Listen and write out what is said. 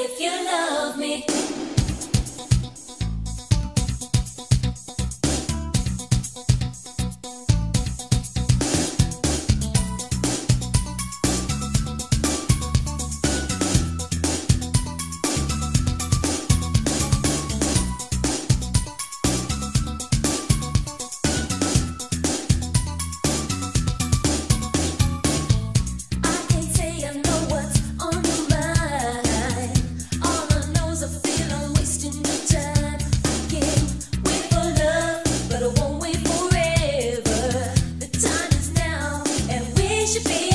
if you love me. should be.